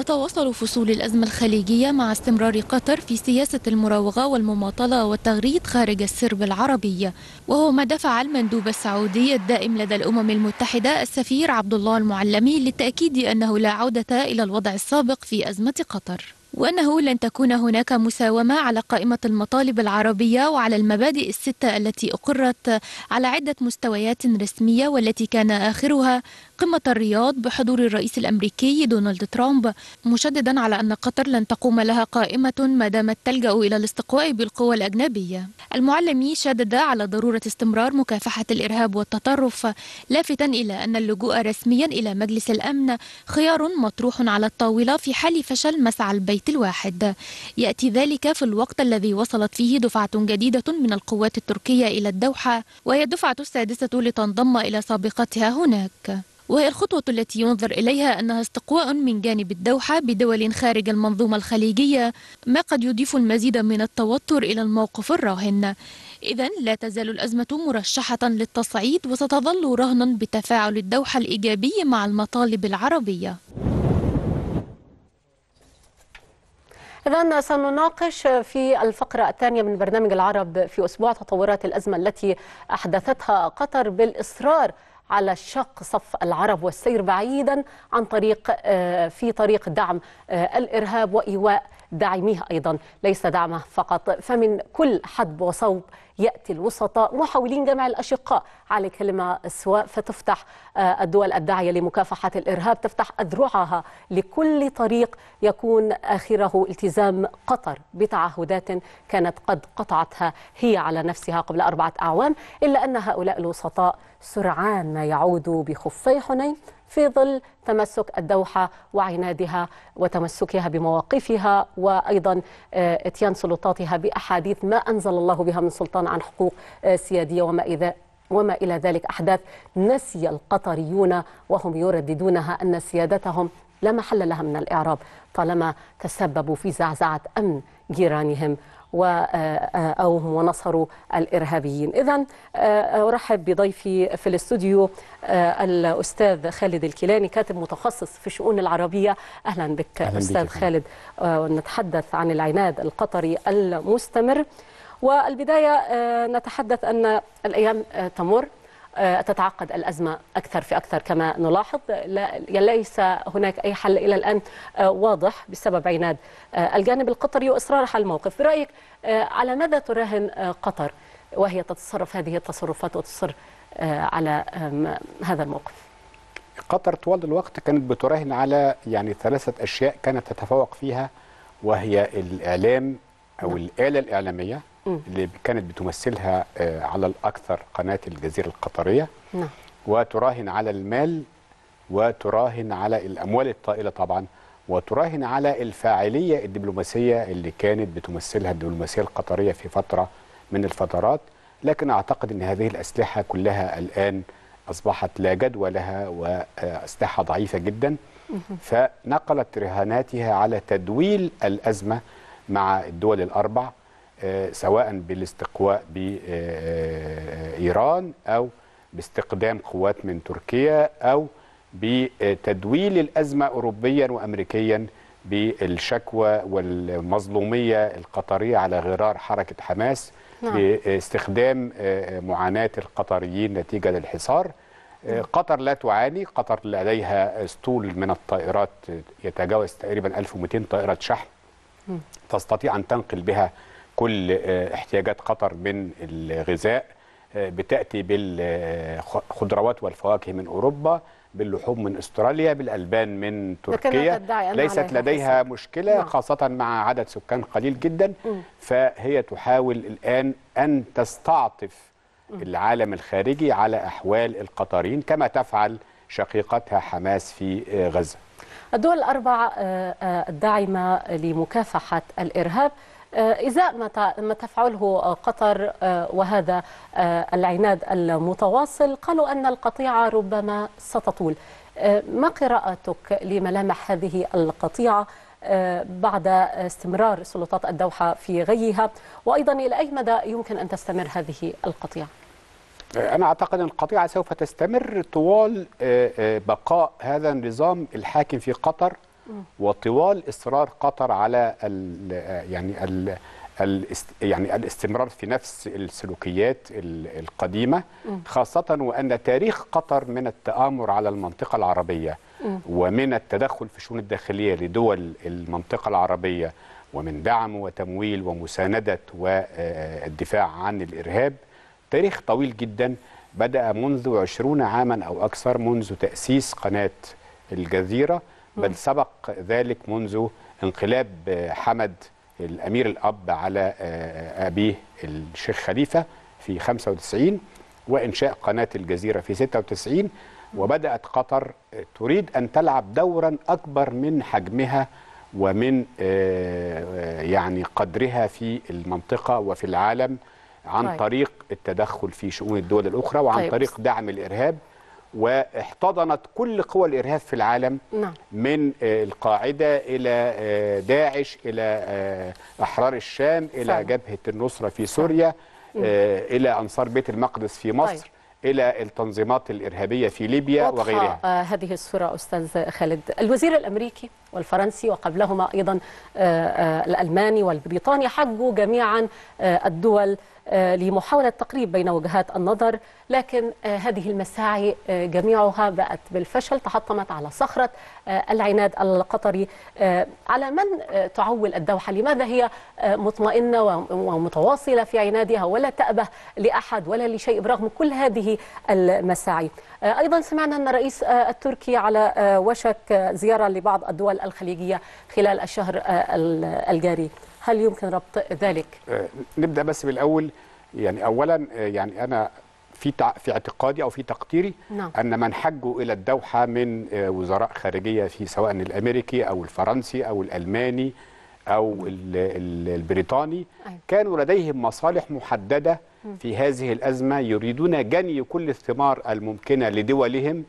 تتواصل فصول الأزمة الخليجية مع استمرار قطر في سياسة المراوغة والمماطلة والتغريد خارج السرب العربي وهو ما دفع المندوب السعودي الدائم لدى الأمم المتحدة السفير عبد الله المعلمي للتأكيد أنه لا عودة إلى الوضع السابق في أزمة قطر. وأنه لن تكون هناك مساومة على قائمة المطالب العربية وعلى المبادئ الستة التي أقرت على عدة مستويات رسمية والتي كان آخرها قمة الرياض بحضور الرئيس الأمريكي دونالد ترامب مشددا على أن قطر لن تقوم لها قائمة ما دامت تلجأ إلى الاستقواء بالقوى الأجنبية. المعلمي شدد على ضرورة استمرار مكافحة الإرهاب والتطرف لافتا إلى أن اللجوء رسميا إلى مجلس الأمن خيار مطروح على الطاولة في حال فشل مسعى البيت. الواحد. يأتي ذلك في الوقت الذي وصلت فيه دفعة جديدة من القوات التركية إلى الدوحة وهي الدفعة السادسة لتنضم إلى سابقتها هناك. وهي الخطوة التي ينظر إليها أنها استقواء من جانب الدوحة بدول خارج المنظومة الخليجية ما قد يضيف المزيد من التوتر إلى الموقف الراهن. إذا لا تزال الأزمة مرشحة للتصعيد وستظل رهنا بتفاعل الدوحة الإيجابي مع المطالب العربية. إذا سنناقش في الفقرة الثانية من برنامج العرب في أسبوع تطورات الأزمة التي أحدثتها قطر بالإصرار على شق صف العرب والسير بعيدا عن طريق في طريق دعم الإرهاب وإيواء داعميه أيضا ليس دعمه فقط. فمن كل حدب وصوب يأتي الوسطاء محاولين جمع الأشقاء. على كلمة سواء فتفتح الدول الداعية لمكافحة الإرهاب تفتح أذرعها لكل طريق يكون آخره التزام قطر بتعهدات كانت قد قطعتها هي على نفسها قبل أربعة أعوام إلا أن هؤلاء الوسطاء سرعان ما يعودوا بخفي حنين في ظل تمسك الدوحة وعنادها وتمسكها بمواقفها وأيضا إتيان سلطاتها بأحاديث ما أنزل الله بها من سلطان عن حقوق سيادية وما إذا وما إلى ذلك أحداث نسي القطريون وهم يرددونها أن سيادتهم لا محل لها من الإعراب طالما تسببوا في زعزعة أمن جيرانهم. أو ونصروا الإرهابيين. إذا أرحب بضيفي في الاستوديو الأستاذ خالد الكيلاني كاتب متخصص في الشؤون العربية. أهلا بك أهلاً أستاذ بك. خالد. ونتحدث عن العناد القطري المستمر. والبداية نتحدث أن الأيام تمر. تتعقد الأزمة أكثر في أكثر كما نلاحظ لا ليس هناك أي حل إلى الآن واضح بسبب عناد الجانب القطري وإصرارها على الموقف برأيك على ماذا تراهن قطر وهي تتصرف هذه التصرفات وتصر على هذا الموقف قطر طوال الوقت كانت بتراهن على يعني ثلاثة أشياء كانت تتفوق فيها وهي الإعلام أو. الآلة الإعلامية. اللي كانت بتمثلها آه، على الأكثر قناة الجزيرة القطرية. نعم. وتراهن على المال وتراهن على الأموال الطائلة طبعا وتراهن على الفاعلية الدبلوماسية اللي كانت بتمثلها الدبلوماسية القطرية في فترة من الفترات. لكن أعتقد أن هذه الأسلحة كلها الآن أصبحت لا جدوى لها وأسلحة ضعيفة جدا. فنقلت رهاناتها على تدويل الأزمة مع الدول الأربع. سواء بالاستقواء بإيران أو باستخدام قوات من تركيا أو بتدويل الأزمة أوروبيا وأمريكيا بالشكوى والمظلومية القطرية على غرار حركة حماس نعم. باستخدام آه، معاناة القطريين نتيجة للحصار. آه، قطر لا تعاني. قطر لديها اسطول من الطائرات يتجاوز تقريبا 1200 طائرة شحن. تستطيع أن تنقل بها كل آه، احتياجات قطر من الغذاء آه، بتأتي بالخضروات والفواكه من أوروبا باللحوم من أستراليا بالألبان من تركيا. ليست لديها مشكلة نعم. خاصة مع عدد سكان قليل جدا. مم. فهي تحاول الآن أن تستعطف العالم الخارجي على أحوال القطريين كما تفعل شقيقتها حماس في آه، غزة. الدول الأربع الداعمة لمكافحة الإرهاب. آه، إزاء ما تفعله آه، قطر آه، وهذا آه، العناد المتواصل. قالوا أن القطيعة ربما ستطول. آه، ما قراءتك لملامح هذه القطيعة آه، بعد استمرار سلطات الدوحة في غيها؟ وأيضا إلى أي مدى يمكن أن تستمر هذه القطيعة؟ أنا أعتقد أن القطيعة سوف تستمر طوال آه، آه، بقاء هذا النظام الحاكم في قطر. وطوال إصرار قطر على ال يعني ال يعني الاستمرار في نفس السلوكيات ال- القديمة خاصة وأن تاريخ قطر من التآمر على المنطقة العربية ومن التدخل في الشؤون الداخلية لدول المنطقة العربية ومن دعم وتمويل ومساندة والدفاع عن الإرهاب. تاريخ طويل جدا بدأ منذ عشرون عاما أو أكثر منذ تأسيس قناة الجزيرة. بل سبق ذلك منذ انقلاب حمد الأمير الأب على أبيه الشيخ خليفة في 95 وإنشاء قناة الجزيرة في 96 وبدأت قطر تريد أن تلعب دورا أكبر من حجمها ومن آه، يعني قدرها في المنطقة وفي العالم عن طيب. طريق التدخل في شؤون الدول الأخرى وعن طيب. طريق دعم الإرهاب واحتضنت كل قوى الإرهاب في العالم نعم. من آه، القاعدة إلى آه، داعش إلى آه، أحرار الشام إلى فعلا. جبهة النصرة في سوريا إلى أنصار بيت المقدس في مصر طيب. إلى التنظيمات الإرهابية في ليبيا وغيرها. هذه الصورة أستاذ خالد. الوزير الأمريكي والفرنسي وقبلهما أيضا آه الألماني والبريطاني حجوا جميعا الدول لمحاولة تقريب بين وجهات النظر لكن آه هذه المساعي آه جميعها بأت بالفشل تحطمت على صخرة آه العناد القطري. آه على من آه تعول الدوحة؟ لماذا هي آه مطمئنة ومتواصلة في عنادها ولا تأبه لأحد ولا لشيء برغم كل هذه المساعي؟ آه أيضا سمعنا أن الرئيس آه التركي على آه وشك آه زيارة لبعض الدول الخليجية خلال الشهر آه الجاري. هل يمكن ربط ذلك؟ آه، نبدأ بس بالأول يعني اولا آه، يعني أنا في. في اعتقادي أو في تقديري نعم. أن من حجوا إلى الدوحة من آه، وزراء خارجية في سواء الأمريكي أو الفرنسي أو الألماني أو ال... ال... البريطاني أيوة. كانوا لديهم مصالح محددة في هذه الأزمة يريدون جني كل الثمار الممكنة لدولهم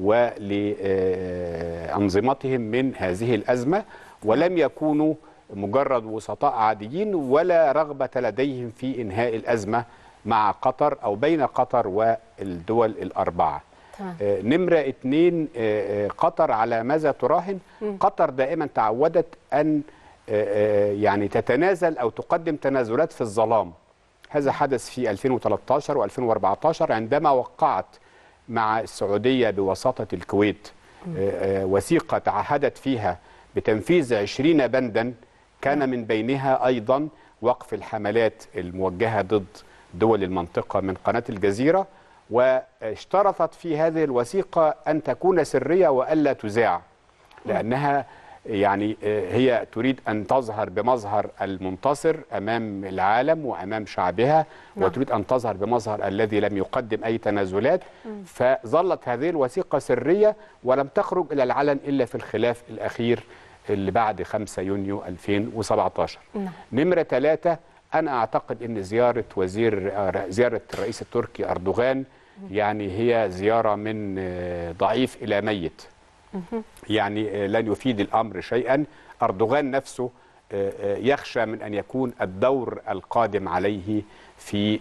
ولانظمتهم من هذه الأزمة ولم يكونوا مجرد وسطاء عاديين ولا رغبة لديهم في إنهاء الأزمة مع قطر أو بين قطر والدول الأربعة. تمام. آه، نمرة اتنين آه، آه، قطر على ماذا تراهن؟ قطر دائما تعودت أن يعني تتنازل أو تقدم تنازلات في الظلام. هذا حدث في 2013 و2014 عندما وقعت مع السعودية بوساطة الكويت. وثيقة تعهدت فيها بتنفيذ 20 بندا كان من بينها أيضا وقف الحملات الموجهة ضد دول المنطقة من قناة الجزيرة واشترطت في هذه الوثيقة أن تكون سرية وألا تذاع لأنها يعني آه، هي تريد أن تظهر بمظهر المنتصر أمام العالم وأمام شعبها نعم. وتريد أن تظهر بمظهر الذي لم يقدم أي تنازلات فظلت هذه الوثيقة سرية ولم تخرج إلى العلن إلا في الخلاف الأخير اللي بعد 5 يونيو 2017 نعم. نمرة ثلاثة أنا أعتقد أن زيارة وزير آه، زيارة الرئيس التركي أردوغان يعني هي زيارة من آه، ضعيف إلى ميت. يعني آه، لن يفيد الأمر شيئا. أردوغان نفسه يخشى من أن يكون الدور القادم عليه في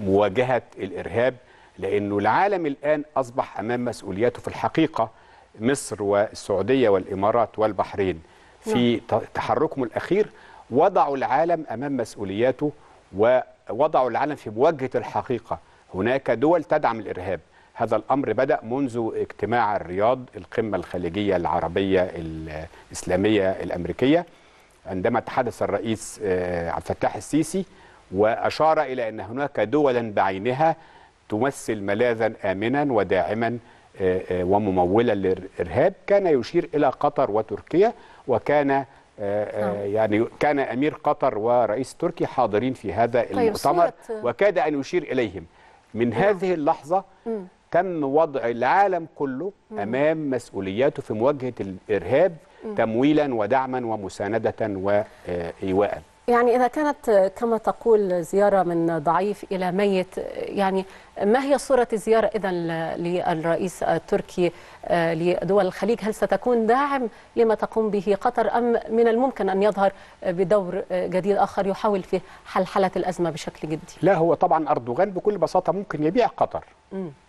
مواجهة الإرهاب لأنه العالم الآن أصبح أمام مسؤولياته في الحقيقة مصر والسعودية والإمارات والبحرين في ت- تحركهم الأخير وضعوا العالم أمام مسؤولياته ووضعوا العالم في مواجهة الحقيقة. هناك دول تدعم الإرهاب. هذا الأمر بدأ منذ اجتماع الرياض القمة الخليجية العربية الإسلامية الأمريكية عندما تحدث الرئيس آه، عبد الفتاح السيسي وأشار إلى أن هناك دولا بعينها تمثل ملاذا آمنا وداعما آه، آه، وممولا للإرهاب. كان يشير إلى قطر وتركيا وكان آه، آه، يعني كان أمير قطر ورئيس تركيا حاضرين في هذا المؤتمر صورة- وكاد أن يشير إليهم. من هذه اللحظة تم وضع العالم كله أمام مسؤولياته في مواجهة الإرهاب تمويلا ودعما ومساندة وإيواء يعني إذا كانت كما تقول زيارة من ضعيف إلى ميت يعني ما هي صورة الزيارة إذا للرئيس التركي آه، لدول الخليج؟ هل ستكون داعم لما تقوم به قطر أم من الممكن أن يظهر بدور جديد آخر يحاول في حلحلة الأزمة بشكل جدي؟ لا هو طبعا أردوغان بكل بساطة ممكن يبيع قطر.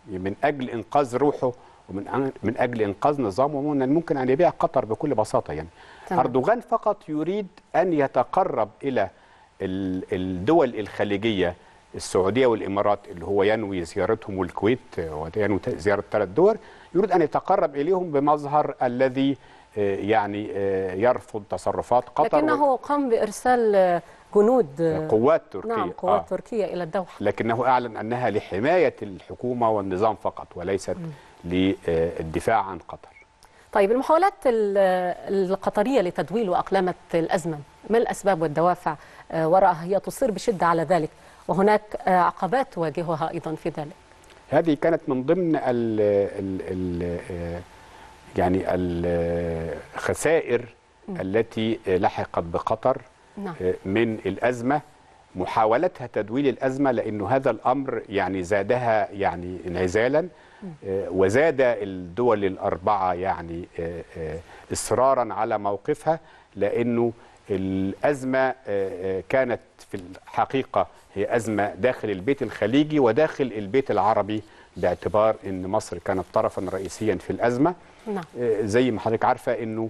من أجل إنقاذ روحه ومن من أجل إنقاذ نظامه من الممكن أن يبيع قطر بكل بساطة يعني تمام. أردوغان فقط يريد أن يتقرب إلى ال- الدول الخليجية السعودية والإمارات اللي هو ينوي زيارتهم والكويت وينوي زيارة ثلاث دول يريد أن يتقرب إليهم بمظهر الذي آه، يعني آه، يرفض تصرفات قطر لكنه قام بإرسال آه، جنود آه، قوات تركية نعم قوات آه. تركية إلى الدوحة لكنه أعلن أنها لحماية الحكومة والنظام فقط وليست للدفاع عن قطر. طيب المحاولات ال- القطرية لتدويل وأقلامة الأزمة ما الأسباب والدوافع؟ آه، وراءها هي تصر بشدة على ذلك وهناك آه، عقبات تواجهها أيضا في ذلك. هذه كانت من ضمن ال ال ال يعني الخسائر التي لحقت بقطر نعم. من الأزمة محاولتها تدويل الأزمة لأنه هذا الأمر يعني زادها يعني انعزالا وزاد الدول الأربعة يعني إصرارا على موقفها لأنه الأزمة كانت في الحقيقة هي أزمة داخل البيت الخليجي وداخل البيت العربي باعتبار أن مصر كانت طرفا رئيسيا في الأزمة. نعم. زي ما حضرتك عارفة أنه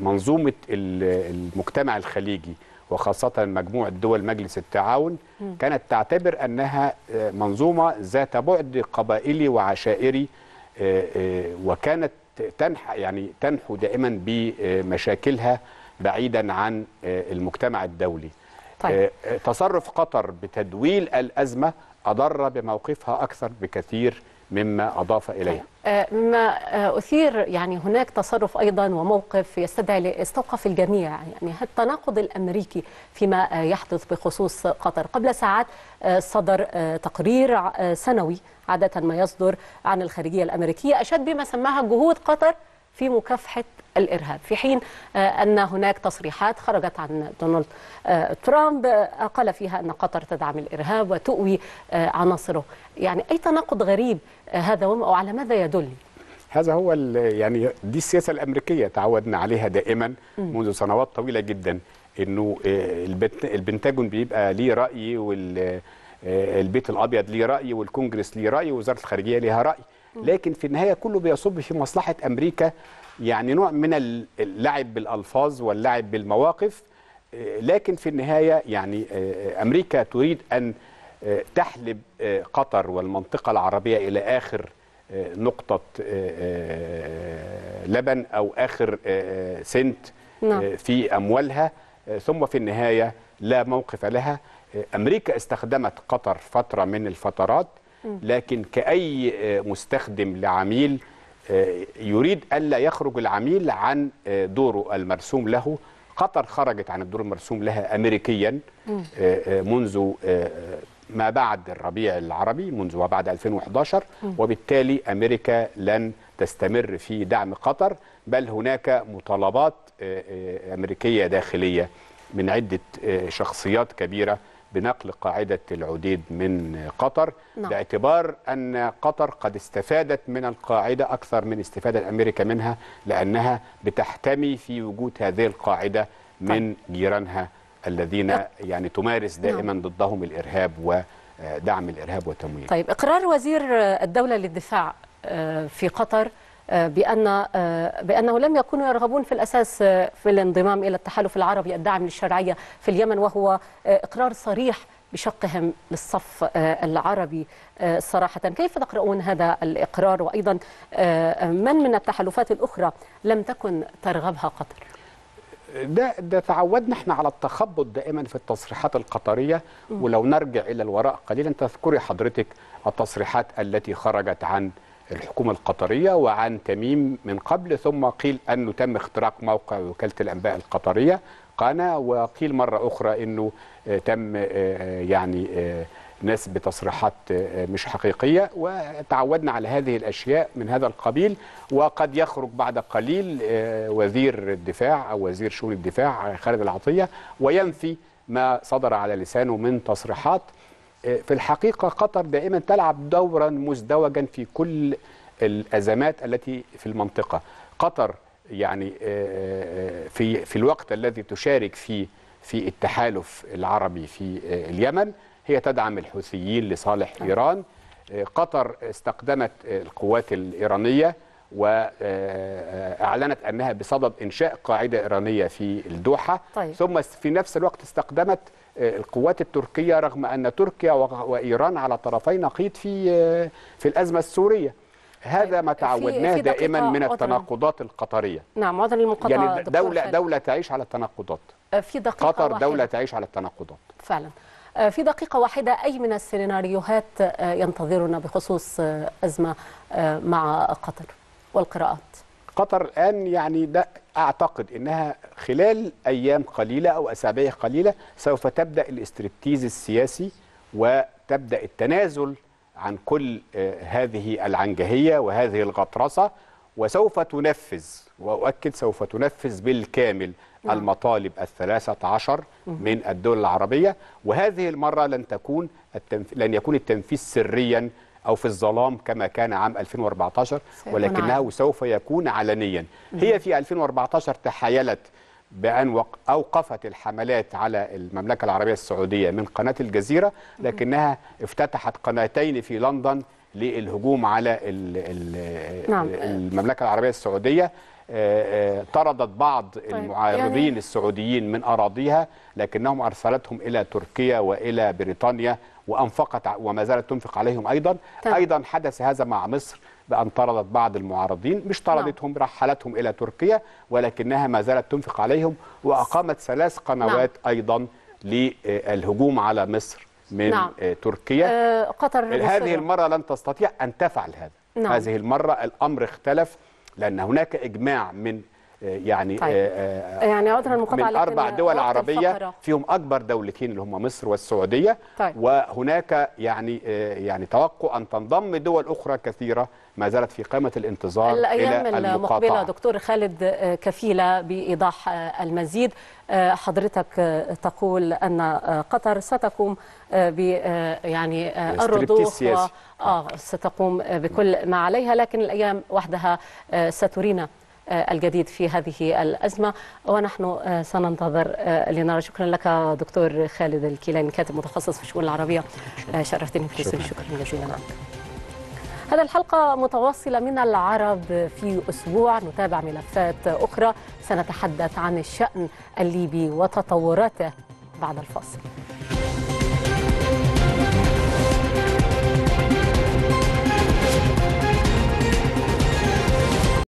منظومة ال- المجتمع الخليجي وخاصة مجموعة دول مجلس التعاون كانت تعتبر أنها آه، منظومة ذات بعد قبائلي وعشائري آه، آه، وكانت تنح يعني تنحو دائما بمشاكلها بعيدا عن المجتمع الدولي طيب. تصرف قطر بتدويل الأزمة أضر بموقفها أكثر بكثير مما أضاف إليها آه، ما آه، أثير يعني هناك تصرف أيضا وموقف يستدعي استوقف الجميع يعني التناقض الأمريكي فيما آه، يحدث بخصوص قطر. قبل ساعات صدر تقرير سنوي عادة ما يصدر عن الخارجية الأمريكية أشاد بما سماها جهود قطر في مكافحة الإرهاب. في حين أن هناك تصريحات خرجت عن دونالد ترامب قال فيها أن قطر تدعم الإرهاب وتؤوي عناصره. يعني أي تناقض غريب هذا وعلى ماذا يدل هذا هو يعني دي السياسة الأمريكية تعودنا عليها دائما منذ سنوات طويلة جدا إنه آه، البنتاجون بيبقى ليه رأي والبيت الأبيض ليه رأي والكونجرس ليه رأي ووزارة الخارجية ليها رأي. لكن في النهاية كله بيصب في مصلحة أمريكا يعني نوع من ال- اللعب بالألفاظ واللعب بالمواقف. آه، لكن في النهاية يعني آه، أمريكا تريد أن آه، تحلب آه، قطر والمنطقة العربية إلى آخر آه، نقطة آه، آه، لبن أو آخر آه، سنت نعم. آه، في أموالها. آه، ثم في النهاية لا موقف لها. آه، أمريكا استخدمت قطر فترة من الفترات لكن كأي آه، مستخدم لعميل آه، يريد ألا يخرج العميل عن آه، دوره المرسوم له. قطر خرجت عن الدور المرسوم لها أمريكيا آه، آه، منذ آه، ما بعد الربيع العربي منذ وبعد 2011 وبالتالي أمريكا لن تستمر في دعم قطر بل هناك مطالبات آه، آه، أمريكية داخلية من عدة آه، شخصيات كبيرة بنقل قاعدة العديد من قطر نعم. باعتبار أن قطر قد استفادت من القاعدة أكثر من استفادة أمريكا منها لأنها بتحتمي في وجود هذه القاعدة من جيرانها الذين يعني تمارس دائما ضدهم الإرهاب ودعم الإرهاب وتمويله طيب إقرار وزير آه، الدولة للدفاع آه، في قطر آه، بأن آه، بأنه لم يكونوا يرغبون في الأساس آه، في الانضمام إلى التحالف العربي الداعم للشرعية في اليمن وهو آه، إقرار صريح بشقهم للصف آه، العربي آه، صراحة. كيف تقرؤون هذا الإقرار؟ وأيضا آه، من من التحالفات الأخرى لم تكن ترغبها قطر؟ ده ده تعودنا إحنا على التخبط دائما في التصريحات القطرية ولو نرجع إلى الوراء قليلا تذكري حضرتك التصريحات التي خرجت عن الحكومة القطرية وعن تميم من قبل ثم قيل انه تم اختراق موقع وكالة الأنباء القطرية. قناة وقيل مرة أخرى إنه آه، تم آه، آه، يعني آه، نسب تصريحات آه، مش حقيقية وتعودنا على هذه الأشياء من هذا القبيل وقد يخرج بعد قليل آه، وزير الدفاع أو وزير شؤون الدفاع آه، خالد العطية وينفي ما صدر على لسانه من تصريحات. في الحقيقة قطر دائما تلعب دورا مزدوجا في كل الأزمات التي في المنطقة. قطر يعني في في الوقت الذي تشارك فيه في التحالف العربي في اليمن هي تدعم الحوثيين لصالح إيران آه، قطر استخدمت آه، القوات الإيرانية وأعلنت أنها بصدد إنشاء قاعدة إيرانية في الدوحة طيب. ثم في نفس الوقت استخدمت آه، القوات التركية رغم أن تركيا وإيران على طرفي نقيض في آه، في الأزمة السورية هذا ما في- تعودناه دائما من. التناقضات القطرية نعم عذرا المقاطعة يعني دولة. دولة تعيش على التناقضات آه، في دقيقة قطر واحدة. دولة تعيش على التناقضات فعلا آه، في دقيقة واحدة أي من السيناريوهات آه، ينتظرنا بخصوص آه، أزمة آه، مع قطر والقراءات. قطر الآن يعني ده أعتقد أنها خلال أيام قليلة أو أسابيع قليلة سوف تبدأ الاسترتيز السياسي وتبدأ التنازل عن كل آه، هذه العنجهية وهذه الغطرسة وسوف تنفذ وأؤكد سوف تنفذ بالكامل نعم. المطالب الثلاثة عشر من الدول العربية. وهذه المرة لن تكون التنف... لن يكون التنفيذ سريا أو في الظلام كما كان عام 2014 سيكون ولكنه. سوف يكون علنيا. هي في 2014 تحايلت بأن وق- أوقفت الحملات على المملكة العربية السعودية من قناة الجزيرة لكنها افتتحت قناتين في لندن للهجوم على ال ال نعم. المملكة العربية السعودية. آه، آه، طردت بعض المعارضين يعني- السعوديين من أراضيها لكنهم أرسلتهم إلى تركيا وإلى بريطانيا وأنفقت ع- وما زالت تنفق عليهم أيضا. تمام. أيضا حدث هذا مع مصر بأن طردت بعض المعارضين. مش طردتهم رحلتهم إلى تركيا ولكنها ما زالت تنفق عليهم وأقامت ثلاث قنوات أيضا للهجوم على مصر. من نعم. آه، تركيا آه، قطر هذه. المرة لن تستطيع أن تفعل هذا نعم. هذه المرة الأمر اختلف لأن هناك إجماع من يعني طيب. آه، آه، يعني عذرا المقاطعة من أربع لكن دول وقت عربية الفقرة. فيهم أكبر دولتين اللي هم مصر والسعودية طيب. وهناك يعني آه، يعني توقع أن تنضم دول أخرى كثيرة ما زالت في قائمة الانتظار الأيام إلى المقاطعة دكتور خالد آه، كفيلة بإيضاح آه، المزيد آه، حضرتك آه، تقول آه، قطر ستقوم آه، ب آه، يعني آه، الرضوخ. و- آه ستقوم آه، بكل ما عليها لكن الأيام وحدها آه، سترينا آه، الجديد في هذه الأزمة. ونحن آه، سننتظر آه، لنرى. شكرا لك دكتور خالد الكيلاني كاتب متخصص في الشؤون العربية. آه، شرفتني في الاستوديو شكرا. جزيلا. لك هذا الحلقة متواصلة من العرب في أسبوع. نتابع ملفات أخرى. سنتحدث عن الشأن الليبي وتطوراته بعد الفاصل.